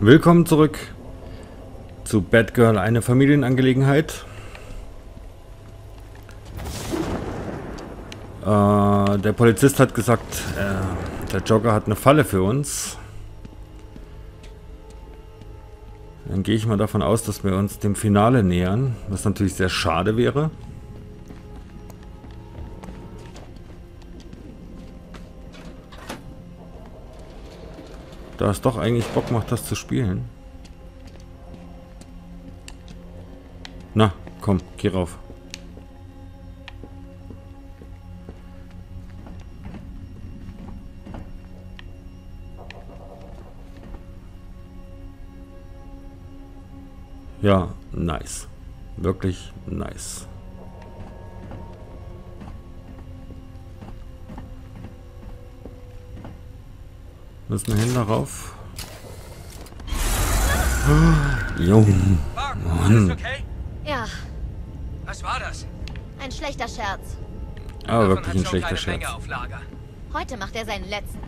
Willkommen zurück zu Batgirl, eine Familienangelegenheit. Äh, der Polizist hat gesagt, äh, der Joker hat eine Falle für uns. Dann gehe ich mal davon aus, dass wir uns dem Finale nähern, was natürlich sehr schade wäre. Da es doch eigentlich Bock macht, das zu spielen. Na, komm, geh rauf. Ja, nice. Wirklich nice. Müssen wir hin darauf? Oh, Jung. Mann. Okay? Ja. Was war das? Ein schlechter Scherz. Aber wirklich ein schlechter Scherz. Heute macht er seinen letzten.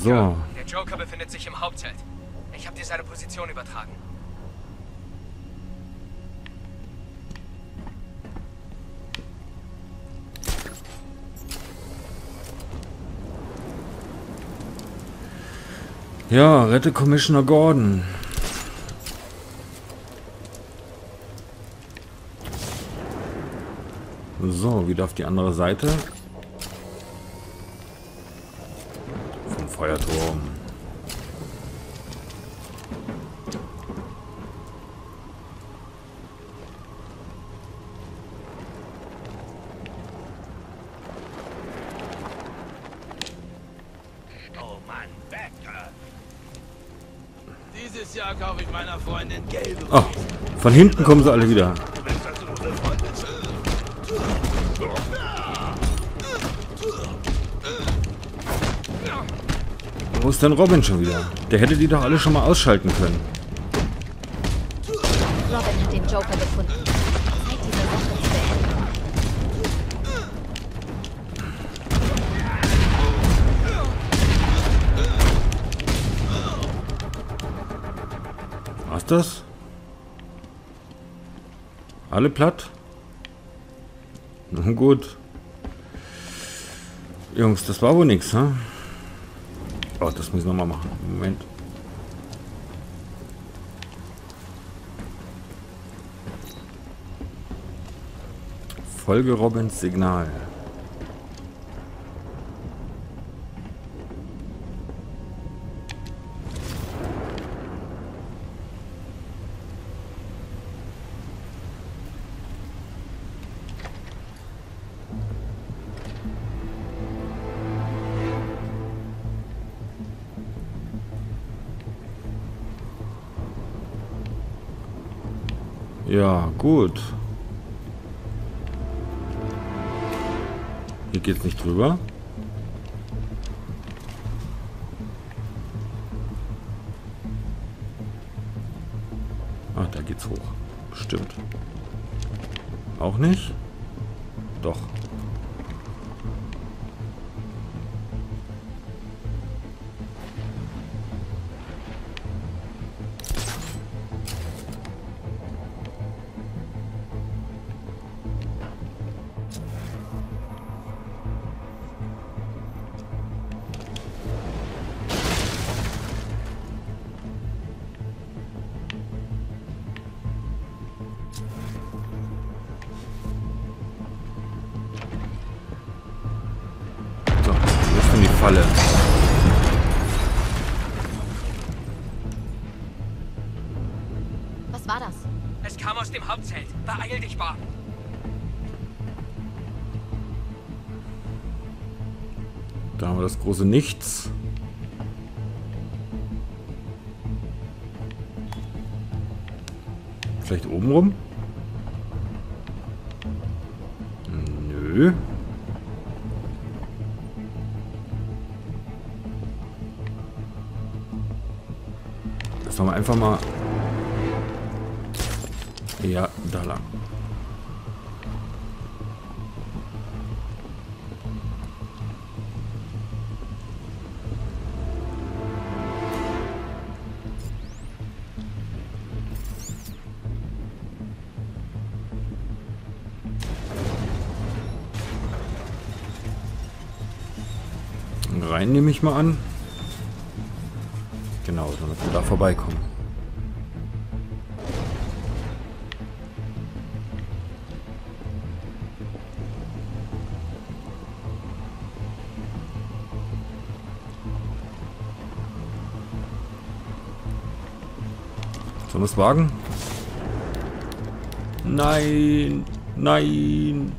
So. Joker befindet sich im Hauptzelt. Ich habe dir seine Position übertragen. Ja, rette Commissioner Gordon. So, wieder auf die andere Seite. Vom Feuerturm. Oh Mann, Becker. Dieses Jahr kaufe ich meiner Freundin gelbe. Oh, von hinten kommen sie alle wieder. Wo ist denn Robin schon wieder? Der hätte die doch alle schon mal ausschalten können. War's das? Alle platt? Nun gut. Jungs, das war wohl nix, ha? Oh, das muss ich nochmal machen. Moment. Folge Robins Signal. Ja, gut. Hier geht's nicht drüber. Ah, da geht's hoch. Stimmt. Auch nicht? Doch. Falle? Was war das? Es kam aus dem Hauptzelt. Beeil dich, Bar. Da haben wir das große Nichts. Vielleicht oben rum? Nö. Sollen wir einfach mal... Ja, da lang. Rein nehme ich mal an. Damit wir da vorbeikommen. Sollen wir es wagen? Nein! Nein!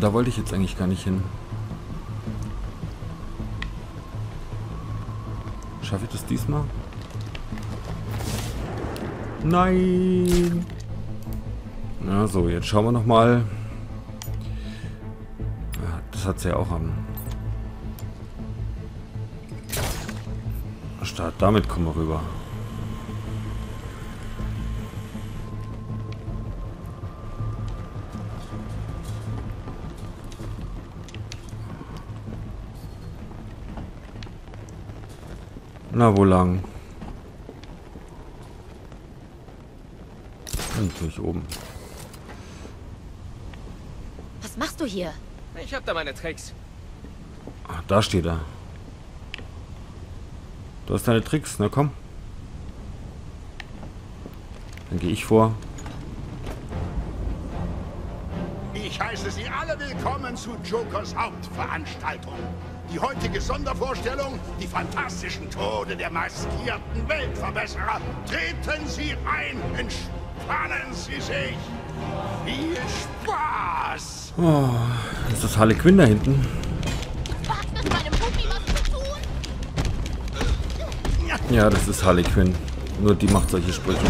Da wollte ich jetzt eigentlich gar nicht hin. Schaffe ich das diesmal? Nein! Na so, jetzt schauen wir noch mal. Ah, Das hat sie ja auch am Start. Damit kommen wir rüber. Na, wo lang? Natürlich oben. Was machst du hier? Ich hab da meine Tricks. Ah, da steht er. Du hast deine Tricks, na komm. Dann gehe ich vor. Ich heiße Sie alle willkommen zu Jokers Hauptveranstaltung. Die heutige Sondervorstellung, die fantastischen Tode der maskierten Weltverbesserer. Treten Sie ein, entspannen Sie sich. Viel Spaß! Oh, ist das Harley Quinn da hinten? Ja, das ist Harley Quinn. Nur die macht solche Sprüche.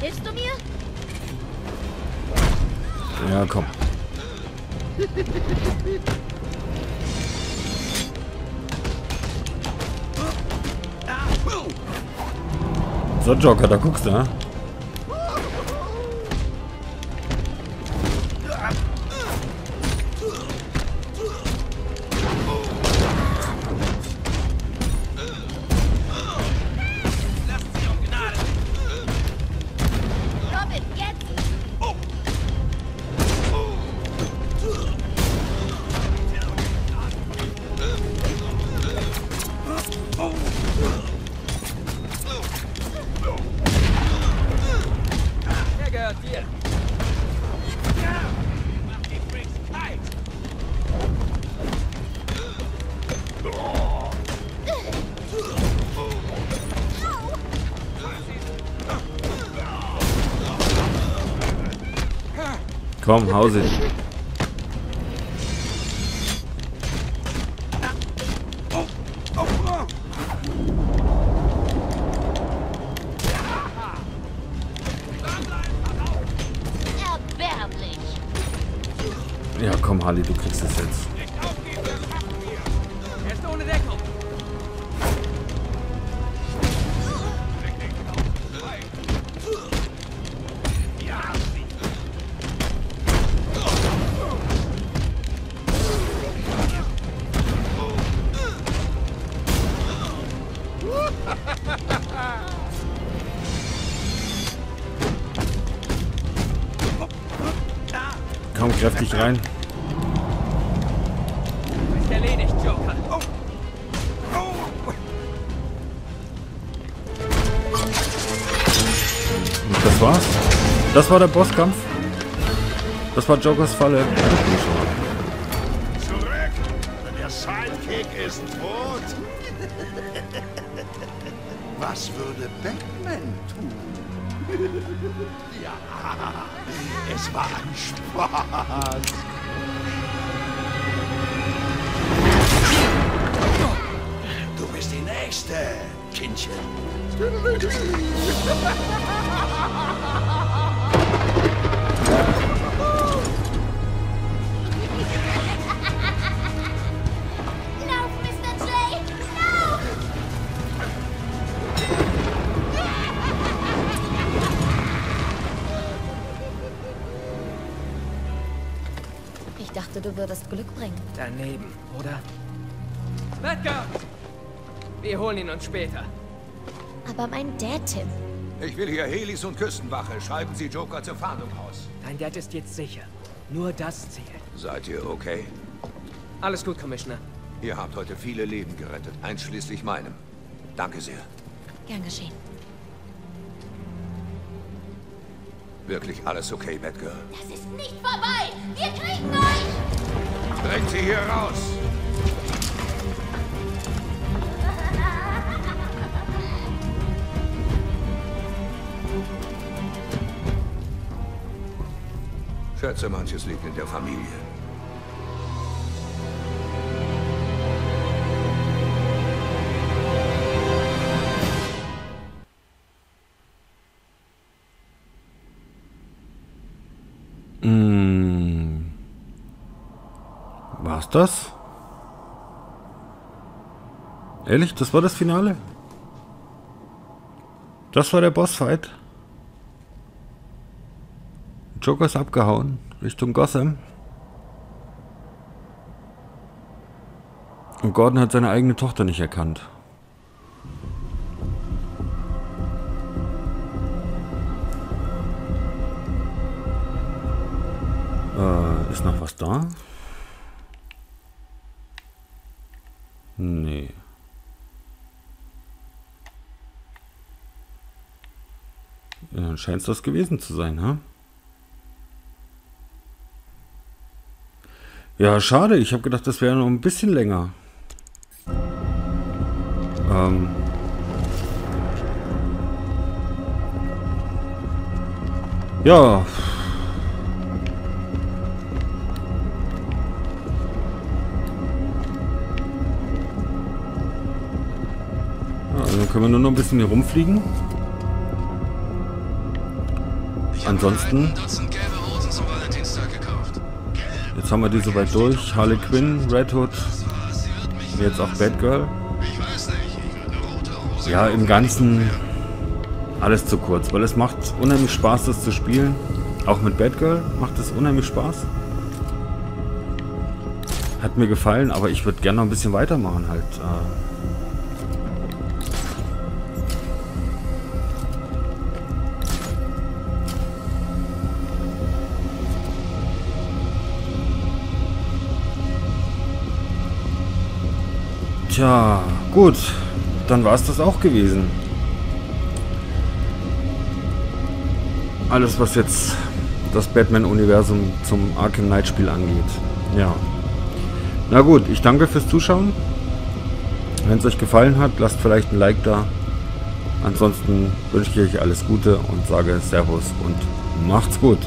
Hilfst du mir? Ja, komm. So, Joker, da guckst du, ne? Komm, hau sie. Erbärmlich. Ja, komm, Harley, du kriegst es jetzt. Komm, kräftig rein. Und das war's. Das war der Bosskampf. Das war Jokers Falle. Zurück! Der Sidekick ist tot Was würde Batman tun? ja, es war ein Spaß. Du bist die Nächste, Kindchen. würdest Glück bringen. Daneben, oder? Batgirl! Wir holen ihn uns später. Aber mein Dad, Tim. Ich will hier Helis und Küstenwache. Schreiben Sie Joker zur Fahndung aus. Dein Dad ist jetzt sicher. Nur das zählt. Seid ihr okay? Alles gut, Commissioner. Ihr habt heute viele Leben gerettet, einschließlich meinem. Danke sehr. Gern geschehen. Wirklich alles okay, Batgirl. Das ist nicht vorbei! Wir kriegen euch! Bringt sie hier raus! Schätze, manches liegt in der Familie. War's das? Ehrlich, das war das Finale? Das war der Bossfight? Joker ist abgehauen Richtung Gotham. Und Gordon hat seine eigene Tochter nicht erkannt. Äh, ist noch was da? Nee. Ja, dann scheint es das gewesen zu sein, ha? Ja, schade. Ich habe gedacht, das wäre noch ein bisschen länger. Ähm. Ja. Können wir nur noch ein bisschen hier rumfliegen. Ansonsten, jetzt haben wir die soweit durch. Harley Quinn, Red Hood, jetzt auch Batgirl. Ja, im Ganzen alles zu kurz, weil es macht unheimlich Spaß, das zu spielen. Auch mit Batgirl macht es unheimlich Spaß. Hat mir gefallen, aber ich würde gerne noch ein bisschen weitermachen halt. Tja, gut. Dann war es das auch gewesen. Alles, was jetzt das Batman-Universum zum Arkham Knight-Spiel angeht. Ja. Na gut, ich danke fürs Zuschauen. Wenn es euch gefallen hat, lasst vielleicht ein Like da. Ansonsten wünsche ich euch alles Gute und sage Servus und macht's gut.